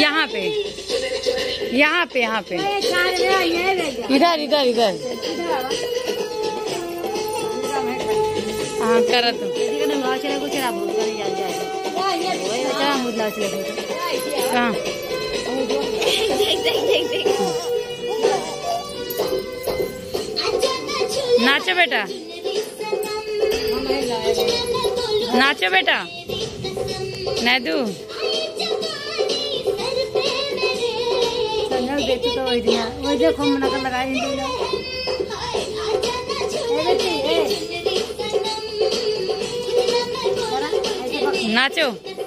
यहाँ पे। यहाँ पे यहाँ पे। इधर इधर इधर। हाँ करत हाँ। नाचो बेटा। नाचो बेटा। नैदू। देखो मना कर लगा नाचो।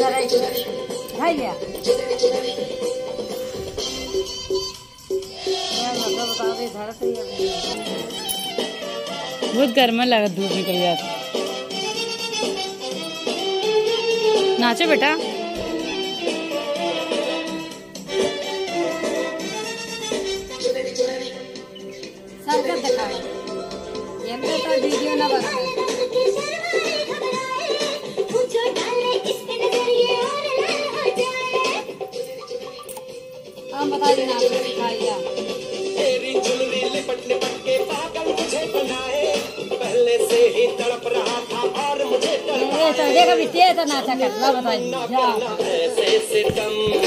भाई बहुत गर्म लगा धूप निकल जाती नाचो बेटा। सब कर दिखाए ये में तो वीडियो ना हम बता देना आपको सिखाइया तेरी ज्वेलरी लिपट लिपट के पागल मुझे बनाए। पहले से ही तड़प रहा था और मुझे तो देखो भी तेज नाचा कर बताइए ऐसे सितम।